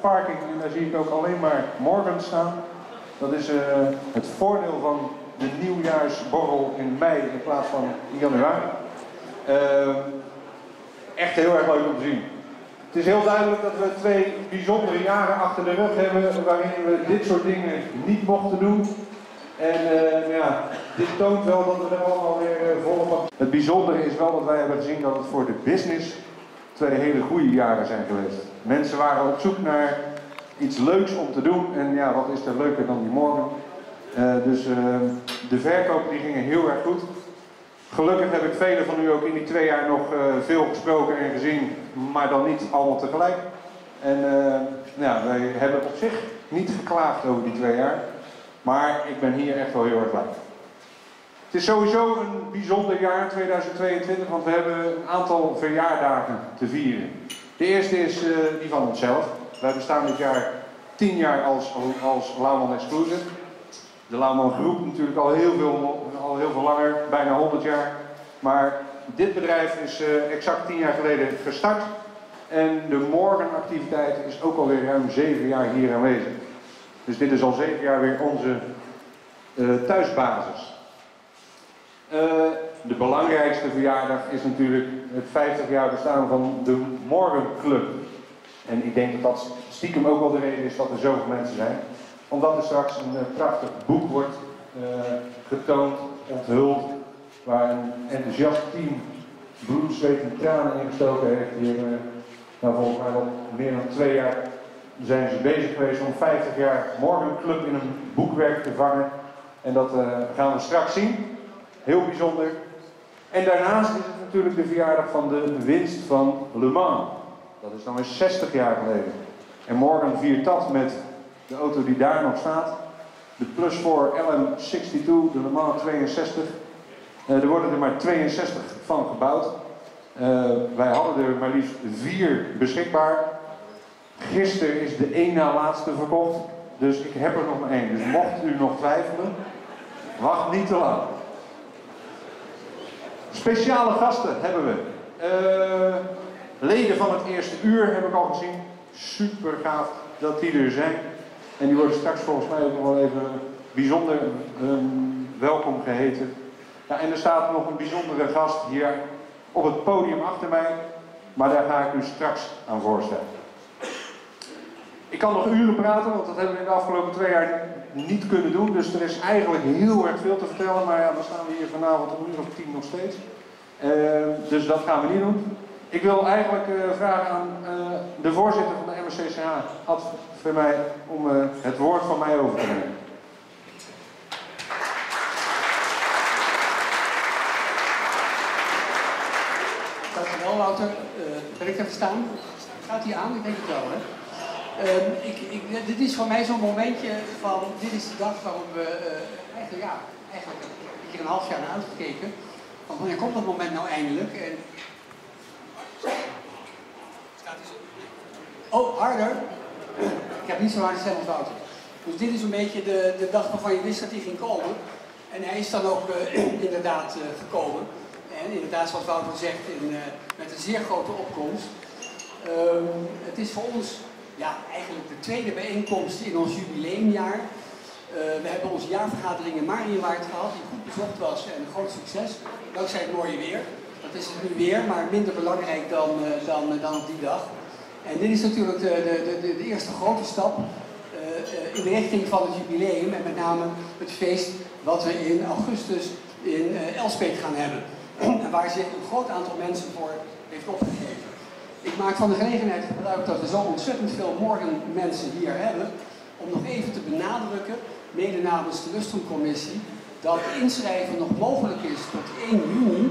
parking en daar zie ik ook alleen maar morgen staan. Dat is uh, het voordeel van de nieuwjaarsborrel in mei in plaats van januari. Uh, echt heel erg leuk om te zien. Het is heel duidelijk dat we twee bijzondere jaren achter de rug hebben waarin we dit soort dingen niet mochten doen. En uh, ja, dit toont wel dat we er allemaal weer volop Het bijzondere is wel dat wij hebben gezien dat het voor de business twee hele goede jaren zijn geweest. Mensen waren op zoek naar iets leuks om te doen. En ja, wat is er leuker dan die morgen? Uh, dus de verkoop die gingen heel erg goed. Gelukkig heb ik velen van u ook in die twee jaar nog uh, veel gesproken en gezien, maar dan niet allemaal tegelijk. En uh, ja, wij hebben op zich niet geklaagd over die twee jaar, maar ik ben hier echt wel heel erg blij. Het is sowieso een bijzonder jaar 2022, want we hebben een aantal verjaardagen te vieren. De eerste is uh, die van onszelf. Wij bestaan dit jaar tien jaar als, als Exclusive. De Lauwman Groep natuurlijk al heel, veel, al heel veel langer, bijna 100 jaar. Maar dit bedrijf is uh, exact 10 jaar geleden gestart. En de morgenactiviteit is ook alweer ruim 7 jaar hier aanwezig. Dus dit is al 7 jaar weer onze uh, thuisbasis. Uh, de belangrijkste verjaardag is natuurlijk het 50 jaar bestaan van de Morgenclub. En ik denk dat dat stiekem ook wel de reden is dat er zoveel mensen zijn omdat er straks een uh, prachtig boek wordt uh, getoond, onthuld, waar een enthousiast team bloed, zweet en tranen ingestoken heeft. Hebben, nou, volgens mij al meer dan twee jaar zijn ze bezig geweest om 50 jaar Morgenclub in een boekwerk te vangen. En dat gaan we straks zien. Heel bijzonder. En daarnaast is het natuurlijk de verjaardag van de winst van Le Mans. Dat is dan weer 60 jaar geleden. En morgen viert dat met de auto die daar nog staat. De Plus 4 LM62, de Le Mans 62. Uh, er worden er maar 62 van gebouwd. Uh, wij hadden er maar liefst vier beschikbaar. Gisteren is de één na laatste verkocht. Dus ik heb er nog maar één. Dus mocht u nog twijfelen, wacht niet te lang. Speciale gasten hebben we. Uh, leden van het eerste uur heb ik al gezien. Super gaaf dat die er zijn. En die worden straks volgens mij ook nog wel even bijzonder um, welkom geheten. Ja, en er staat nog een bijzondere gast hier op het podium achter mij. Maar daar ga ik u straks aan voorstellen. Ik kan nog uren praten, want dat hebben we in de afgelopen twee jaar niet kunnen doen. Dus er is eigenlijk heel erg veel te vertellen. Maar ja, dan staan we hier vanavond om uur of tien nog steeds. Uh, dus dat gaan we niet doen. Ik wil eigenlijk uh, vragen aan uh, de voorzitter van de MSCCH, Ad mij om uh, het woord van mij over te nemen. Dankjewel Wouter. ben ik er staan? Gaat hij aan? Ik denk het wel hè. Uh, ik, ik, dit is voor mij zo'n momentje van, dit is de dag waarop we uh, eigenlijk, ja, eigenlijk een keer een half jaar naar uitgekeken. Van wanneer komt dat moment nou eindelijk? En... Oh, harder. Ik heb niet zo hard stem als Wouter. Dus dit is een beetje de, de dag waarvan je wist dat hij ging komen. En hij is dan ook uh, inderdaad uh, gekomen. En inderdaad, zoals Wouter zegt, in, met een zeer grote opkomst. Um, het is voor ons ja, eigenlijk de tweede bijeenkomst in ons jubileumjaar. we hebben onze jaarvergadering in Marienwaard gehad, die goed bezocht was en een groot succes. Dankzij het mooie weer. Dat is het nu weer, maar minder belangrijk dan, dan, dan op die dag. En dit is natuurlijk de, de, de, de eerste grote stap in de richting van het jubileum en met name het feest wat we in augustus in Elspet gaan hebben. en waar zich een groot aantal mensen voor heeft opgegeven. Ik maak van de gelegenheid gebruik dat we zo ontzettend veel morgen mensen hier hebben, om nog even te benadrukken, mede namens de Lustrumcommissie, dat inschrijven nog mogelijk is tot 1 juni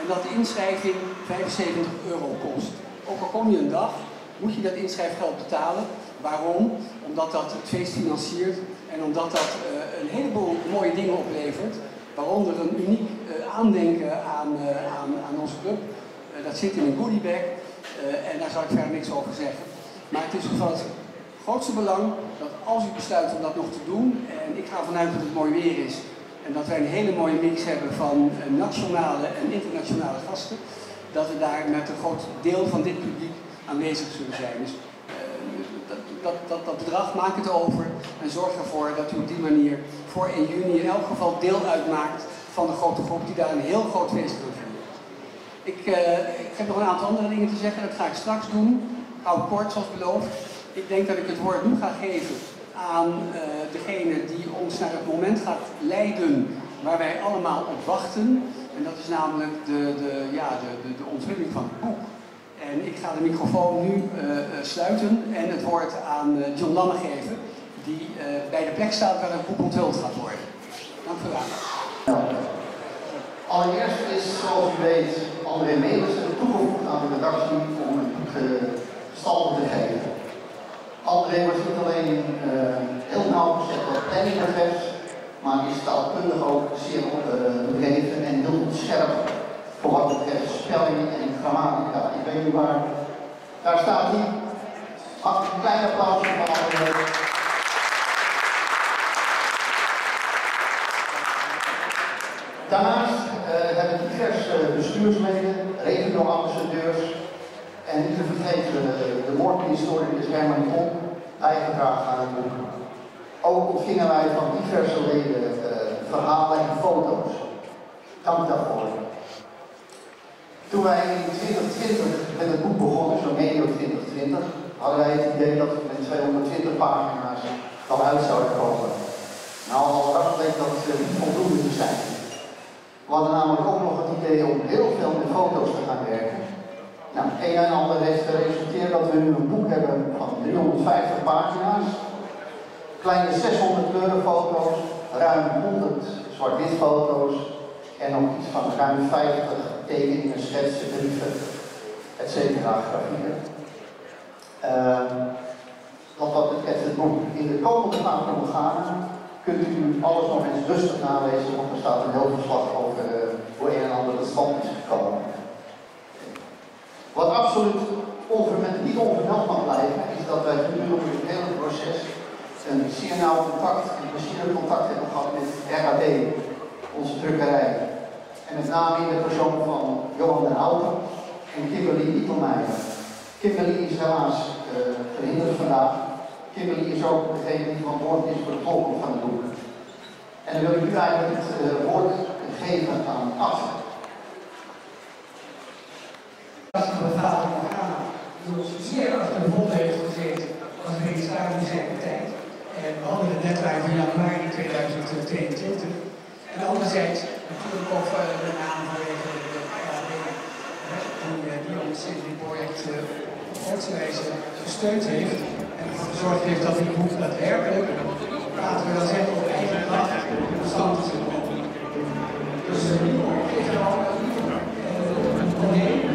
en dat de inschrijving 75 euro kost. Ook al kom je een dag, moet je dat inschrijfgeld betalen. Waarom? Omdat dat het feest financiert en omdat dat uh, een heleboel mooie dingen oplevert. Waaronder een uniek uh, aandenken aan, uh, aan, aan, onze club. dat zit in een goodiebag en daar zal ik verder niks over zeggen. Maar het is van het grootste belang dat als u besluit om dat nog te doen, en ik ga vanuit dat het mooi weer is, en dat wij een hele mooie mix hebben van nationale en internationale gasten, dat we daar met een groot deel van dit publiek aanwezig zullen zijn. Dus uh, dat, dat, dat bedrag, maak het over en zorg ervoor dat u op die manier voor 1 juni in elk geval deel uitmaakt van de grote groep die daar een heel groot feest wil. Ik, uh, ik heb nog een aantal andere dingen te zeggen, dat ga ik straks doen. Hou kort zoals beloofd. Ik denk dat ik het woord nu ga geven aan uh, degene die ons naar het moment gaat leiden waar wij allemaal op wachten. En dat is namelijk de, de, ja, de, de, de onthulling van het boek. En ik ga de microfoon nu uh, sluiten en het woord aan John Lamme geven, die bij de plek staat waar het boek onthuld gaat worden. Dank u wel. Allereerst is, zoals u weet, André Melissen toegevoegd aan de redactie om boek gestalte te geven. André was niet alleen heel nauwgezet wat planning betreft, maar is taalkundig ook zeer bedreven en heel scherp voor wat betreft spelling en grammatica. Ik weet niet waar. Daar staat hij. Een klein applausje van André. Daarnaast uh, diverse bestuursleden, regio-ambassadeurs en niet te vergeten de moordhistoricus Herman Kom bijgedragen aan het boek. Ook ontvingen wij van diverse leden uh, verhalen en foto's. Dank daarvoor. Toen wij in 2020 met het boek begonnen, zo medio 2020, hadden wij het idee dat we met 220 pagina's al uit zouden komen. Nou, al bleek dat het niet voldoende te zijn. We hadden namelijk ook nog het idee om heel veel met foto's te gaan werken. Nou, een en ander heeft geresulteerd dat we nu een boek hebben van 350 pagina's. Kleine 600 kleurenfoto's, ruim 100 zwart-wit foto's en nog iets van ruim 50 tekeningen, schetsen, brieven, etc. grafieken. Uh, wat dat betreft het boek. In de komende maanden organen kunt u alles nog eens rustig nalezen, want er staat een heel verslag over is gekomen. Wat absoluut niet onvermeld mag blijven, is dat wij gedurende het hele proces een zeer nauw contact, een plezierig contact hebben gehad met RAD, onze drukkerij. En met name in de persoon van Johan den Houten en Kimberly Nietelmeijer. Kimberly is helaas uh, verhinderd vandaag. Kimberly is ook degene die verantwoordelijk is voor de volgende van het boek. En dan wil ik nu eigenlijk het uh, woord geven aan Ad. Vader Morgana, die ons zeer achter de mond heeft gezeten als tijd. En we hadden de deadline van januari 2022. En anderzijds natuurlijk ook uh, met name vanwege de RAD, die, die ons in dit project uh, op wijze gesteund heeft. En ervoor gezorgd heeft dat dit boek daadwerkelijk, laten we dan zeggen, op eigen kracht bestand is. Dus uh, ik er al een.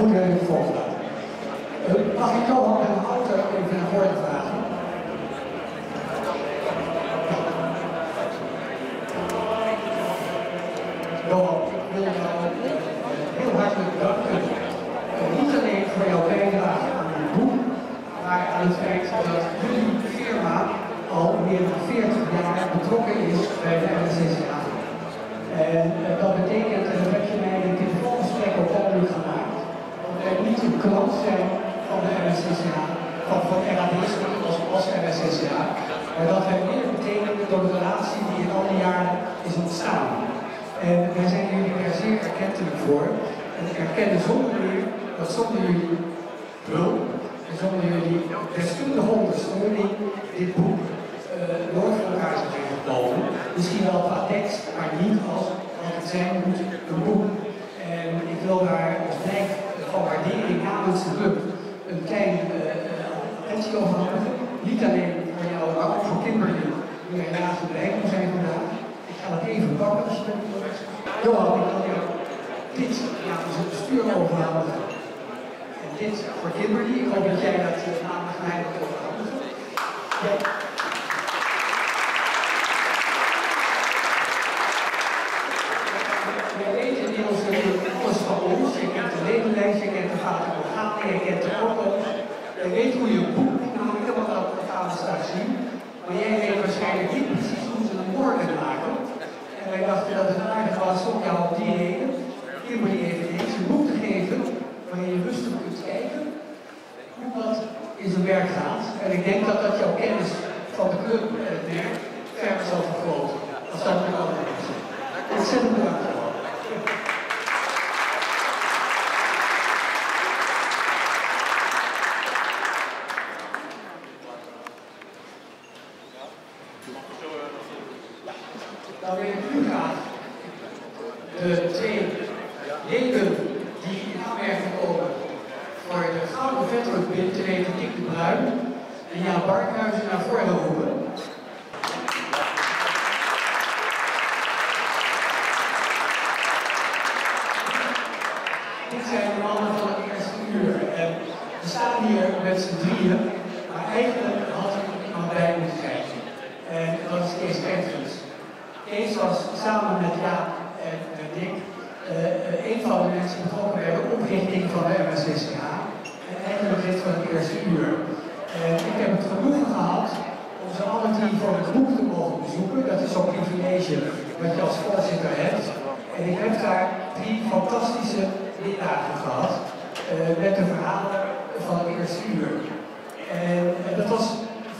unhelfen. En ik herkende zonder jullie, dat zonder jullie hulp en zonder jullie deskundige jullie dit boek uh, nooit voor elkaar zou zijn gekomen. Misschien wel qua tekst, maar niet als wat het zijn moet, een boek. En ik wil daar als blijk van waardering namens de club een klein eh, eh, attentie uh, over. Niet alleen voor jou, maar ook voor kinderen die helaas bereikbaar zijn vandaag. Ik ga het even pakken Johan, ik wil jou dit aan ons bestuur overhandigen. En dit voor Kimberly. Ik hoop dat jij dat namens mij overhandigen. Ja. Jij weet inmiddels alles van ons. Je kent de ledenlijst, je kent de gaten organen, je kent de auto's. Je weet hoe je boek nou helemaal dat gaan we zien. Maar jij weet waarschijnlijk niet precies hoe ze een morgen maken. En wij dachten dat het aardig was om jou op die reden, Kimberly eveneens, een boek te geven waarin je rustig kunt kijken hoe dat in zijn werk gaat. En ik denk dat dat jouw kennis van de club en het merk verder zal vergroten. Als dat nu ook is. Ontzettend bedankt. Dan wil ik nu graag de twee leden die in aanmerking komen voor de Gouden Veteran Pin, te weten Dick de Bruin en Jan Barkhuizen naar voren roepen. Dit zijn de mannen van het eerste uur. En we staan hier met z'n drieën, maar eigenlijk had nog iemand bij moeten zijn. En dat is Kees Kerkens. Kees was samen met Jaap en uh, Dick uh, een van de mensen betrokken bij de oprichting van de MSCCH. En eigenlijk lid van het eerste uur. En ik heb het genoegen gehad om ze alle drie voor het boek te mogen bezoeken. Dat is zo'n privilege wat je als voorzitter hebt. En ik heb daar drie fantastische middagen gehad uh, met de verhalen van het eerste uur. En, en dat was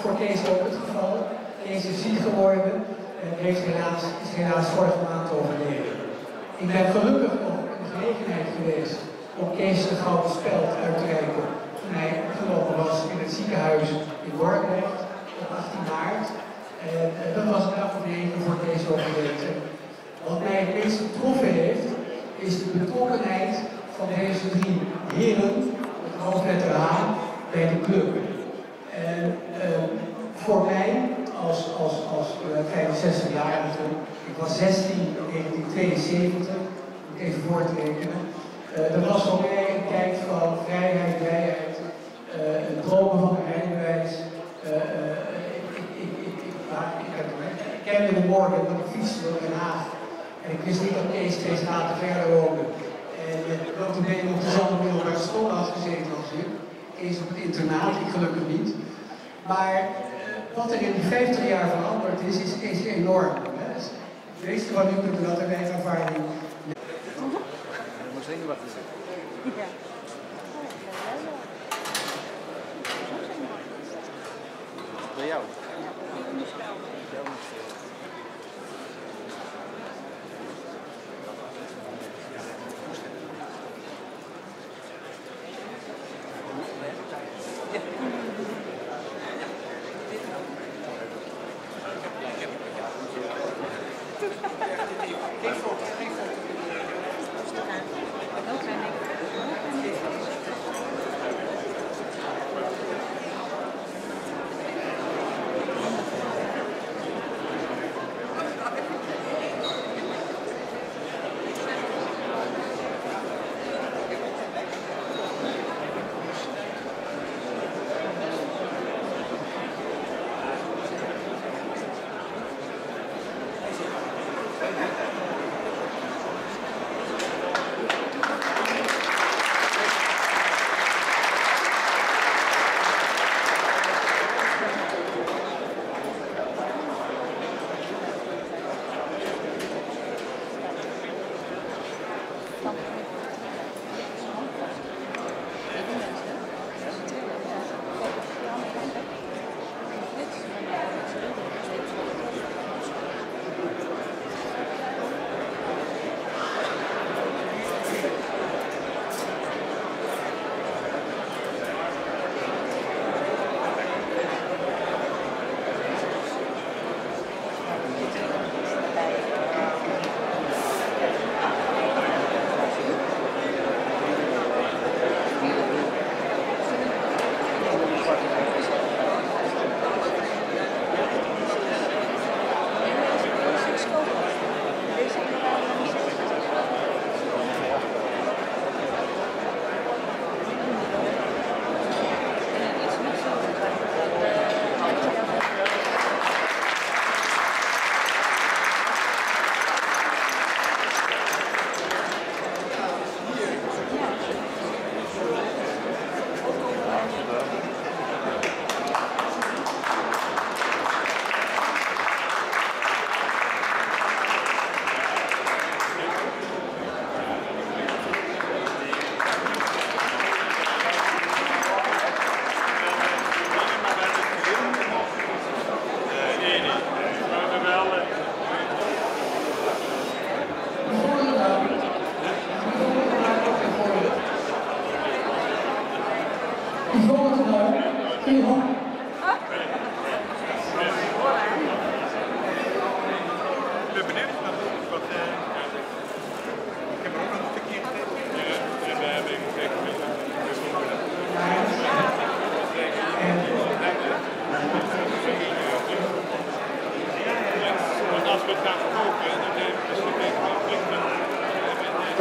voor Kees ook het geval. Kees is ziek geworden en heeft helaas, is helaas vorige maand overleden. Ik ben gelukkig nog de gelegenheid geweest om Kees de Gouden Speld uit te reiken toen hij opgenomen was in het ziekenhuis in Dordrecht op 18 maart. En uh, dat was een aflevering voor Kees overleden. Wat mij het meest getroffen heeft, is de betrokkenheid van deze drie heren, het hoofdveteraan, bij de club. En uh, voor mij, als, als, als uh, 65 jaar ik was 16 in 1972, om even voor te rekenen. Uh, dat was voor mij een tijd van vrijheid, vrijheid, uh, het dromen van een rijbewijs. ik, ik, ik, ik, ik, ik kende de morgen dat ik fietste door Den Haag. En ik wist niet dat Kees twee straten verder woonde. Toen ik op dezelfde middelbare school had gezeten als ik. Kees op het internaat, ik gelukkig niet. Maar wat er in die 50 jaar veranderd is, is, is enorm. De meeste van u kunnen dat uit eigen ervaring. Ja.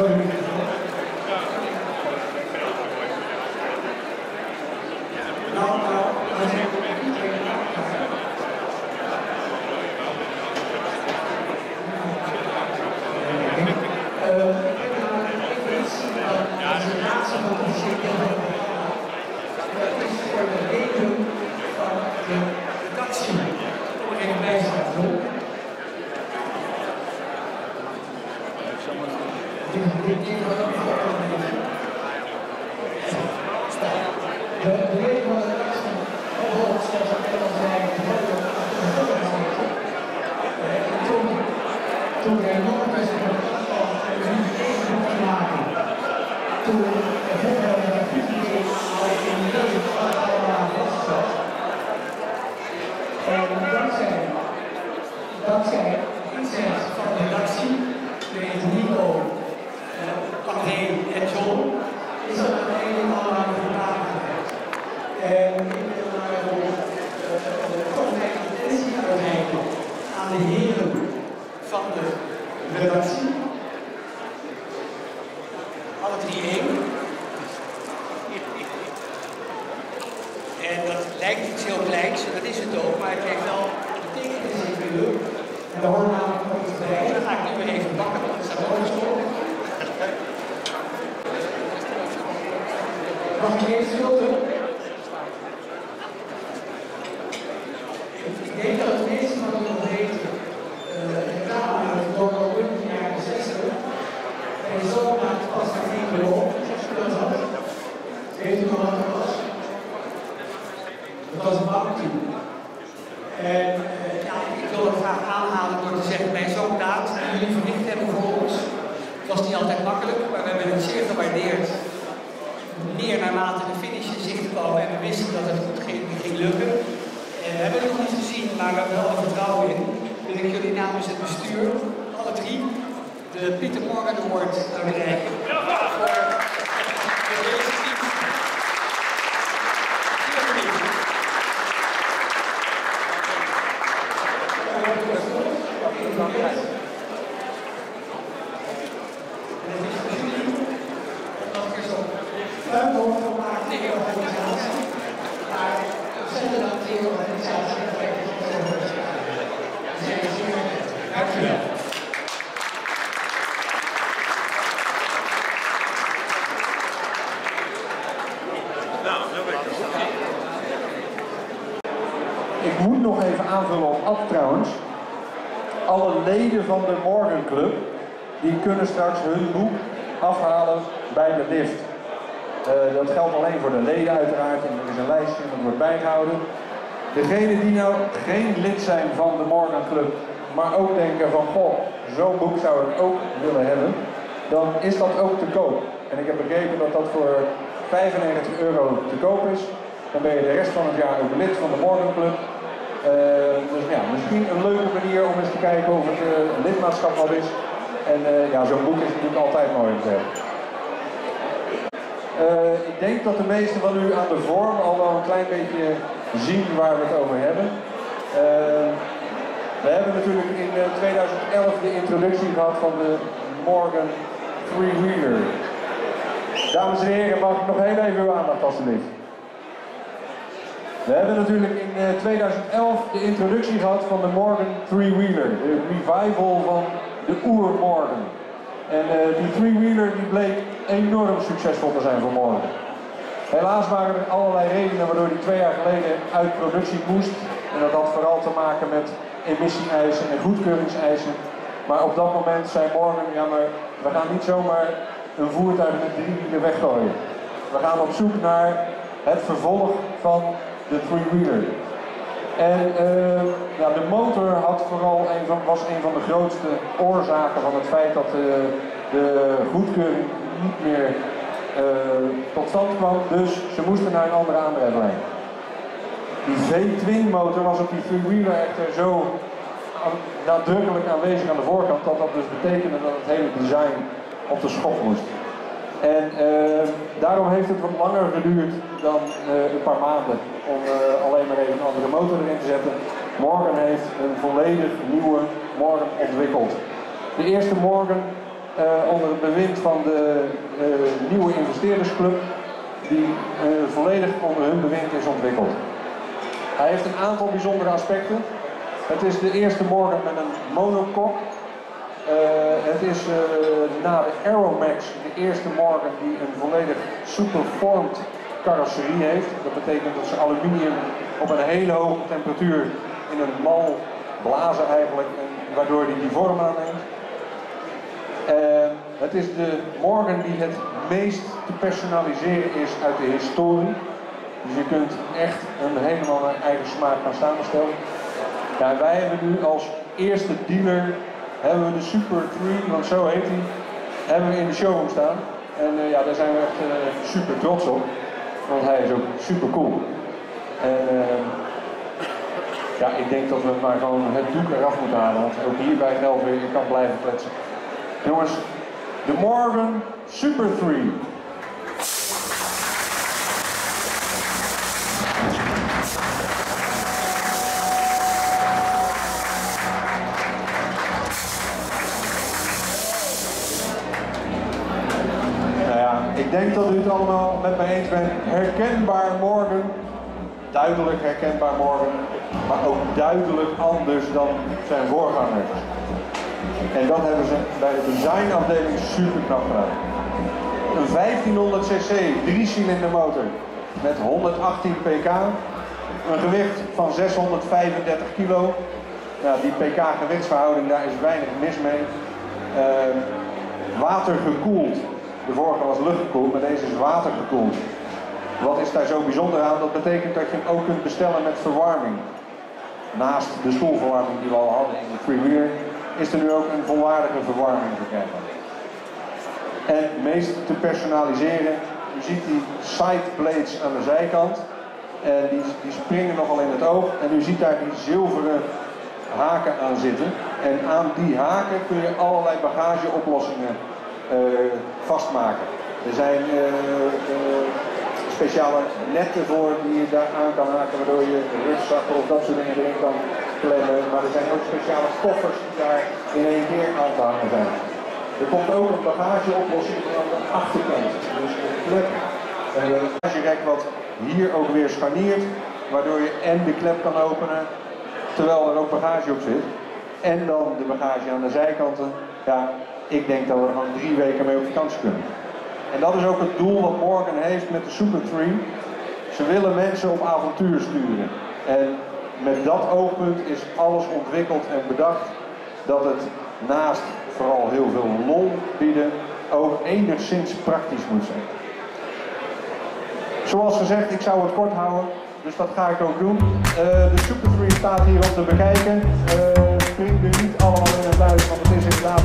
Nou, nou, we zijn Dat is voor de leden van de redactie. Kom er even bij staan, zo. Dit- dit- dit wordt ook voor de leden. De de leden van de redactie, bijvoorbeeld zoals ik net al zei, die hebben ook achter de voeten gezeten. Eh, en Toen, toen er nog een president kwam, hebben we niet één boek gemaakt. Toen de volgende rapportering al in de leden allemaal vastgesteld. En dankzij, dankzij inzet van de redactie, met Nico, uh, André en John, is dat het een en ander aan de gedaan geweest. En ik wil daar toch mijn attentie uitreiken aan de heren van de redactie. Alle drie één. En dat lijkt iets heel kleins, en dat is het ook, maar het heeft wel betekenis in de lucht. En daar hoort namelijk nog iets bij. En dan ga ik nu weer even bakken, want het staat ook gesproken. Mag ik even stilte? Ik denk dat de meeste van jullie nog weten, uh, de Kamer uit Donald Trump in de jaren 60. En zo maakt pas naar één bureau. Dat was. Weet u nog wat dat was? Dat was een barbecue. En uh, ja, ik wil het graag aanhalen door te zeggen, bij zo'n daad die jullie verricht hebben voor ons, het was niet altijd makkelijk, maar we hebben het zeer gewaardeerd. Meer naarmate de finish in zicht kwam en we wisten dat het goed ging, ging lukken. En we hebben het nog niet gezien, maar wel er vertrouwen in. Wil ik jullie namens het bestuur, alle drie, de Pieter Morgan Award uitreiken. Voor deze team. Puinhoop gemaakt tegen de organisatie. Maar ontzettend dank tegen de organisatie en de Dankjewel. Nou, dat weet ik ook. Ik moet nog even aanvullen op Ad trouwens. Alle leden van de Morgan Club, die kunnen straks hun boek afhalen bij de lift. Eh, dat geldt alleen voor de leden uiteraard en er is een lijstje en dat wordt bijgehouden. Degenen die nou geen lid zijn van de Morgan Club, maar ook denken van goh, zo'n boek zou ik ook willen hebben, dan is dat ook te koop. En ik heb begrepen dat dat voor 95 euro te koop is. Dan ben je de rest van het jaar ook lid van de Morgan Club. Eh, dus ja, misschien een leuke manier om eens te kijken of het eh, lidmaatschap wat is. En eh, ja, zo'n boek is natuurlijk altijd mooi om te hebben. Eh, ik denk dat de meesten van u aan de vorm al wel een klein beetje zien waar we het over hebben. Eh, we hebben natuurlijk in eh, 2011 de introductie gehad van de Morgan Three-Wheeler. Dames en heren, mag ik nog heel even uw aandacht alstublieft? We hebben natuurlijk in eh, 2011 de introductie gehad van de Morgan Three-Wheeler, de revival van de oer-Morgan. En eh, die three-wheeler die bleek enorm succesvol te zijn voor Morgan. Helaas waren er allerlei redenen waardoor die twee jaar geleden uit productie moest. En dat had vooral te maken met emissie-eisen en goedkeuringseisen. Maar op dat moment zei Morgan, ja maar we gaan niet zomaar een voertuig met drie wielen weggooien. We gaan op zoek naar het vervolg van de three-wheeler. En eh, ja, de motor had vooral was een van de grootste oorzaken van het feit dat eh, de goedkeuring niet meer tot stand kwam. Dus ze moesten naar een andere aandrijflijn. Die V-twin motor was op die freewheeler echter zo nadrukkelijk aanwezig aan de voorkant dat dat dus betekende dat het hele design op de schop moest. En uh, daarom heeft het wat langer geduurd dan uh, een paar maanden om uh, alleen maar even een andere motor erin te zetten. Morgan heeft een volledig nieuwe Morgan ontwikkeld. De eerste Morgan onder het bewind van de nieuwe investeerdersclub, die volledig onder hun bewind is ontwikkeld. Hij heeft een aantal bijzondere aspecten. Het is de eerste Morgan met een monocoque uh, het is uh, na de Aeromax de eerste Morgan die een volledig superformed carrosserie heeft. Dat betekent dat ze aluminium op een hele hoge temperatuur in een mal blazen eigenlijk, en waardoor die die vorm aanneemt. Uh, het is de Morgan die het meest te personaliseren is uit de historie. Dus je kunt echt een helemaal een eigen smaak gaan samenstellen. Wij hebben nu als eerste dealer hebben we de Super 3, want zo heet hij, hebben we in de showroom staan. En uh, ja, daar zijn we echt uh, super trots op, want hij is ook super cool. En uh, ja, ik denk dat we maar gewoon het doek eraf moeten halen, want ook hierbij geldt weer, je kan blijven kletsen. Jongens, de Morgan Super 3. Allemaal met mij eens bent. Herkenbaar morgen, duidelijk herkenbaar morgen, maar ook duidelijk anders dan zijn voorgangers. En dat hebben ze bij de designafdeling super knap gedaan. Een 1500 cc, 3-cilinder motor met 118 pk, een gewicht van 635 kilo. Die pk gewichtsverhouding, daar is weinig mis mee. Uh, watergekoeld de vorige was luchtgekoeld, maar deze is watergekoeld. Wat is daar zo bijzonder aan? Dat betekent dat je hem ook kunt bestellen met verwarming. Naast de stoelverwarming die we al hadden in de Premier, is er nu ook een volwaardige verwarming verkrijgbaar. En meest te personaliseren, u ziet die side blades aan de zijkant. En die, die springen nogal in het oog. En u ziet daar die zilveren haken aan zitten. En aan die haken kun je allerlei bagageoplossingen vastmaken. Er zijn uh, uh, speciale netten voor die je daar aan kan haken, waardoor je rugzakken of dat soort dingen erin kan klemmen. Maar er zijn ook speciale koffers die daar in één keer aan te hangen zijn. Er komt ook een bagageoplossing aan de achterkant. Dus de klep, een bagagerek wat hier ook weer scharniert, waardoor je en de klep kan openen, terwijl er ook bagage op zit. En dan de bagage aan de zijkanten. Ja, ik denk dat we er gewoon drie weken mee op vakantie kunnen. En dat is ook het doel wat Morgan heeft met de Super 3. Ze willen mensen op avontuur sturen. En met dat oogpunt is alles ontwikkeld en bedacht dat het naast vooral heel veel lol bieden ook enigszins praktisch moet zijn. Zoals gezegd, ik zou het kort houden, dus dat ga ik ook doen. Uh, de Super 3 staat hier om te bekijken. Uh, spring nu niet allemaal in het buis, want het is inderdaad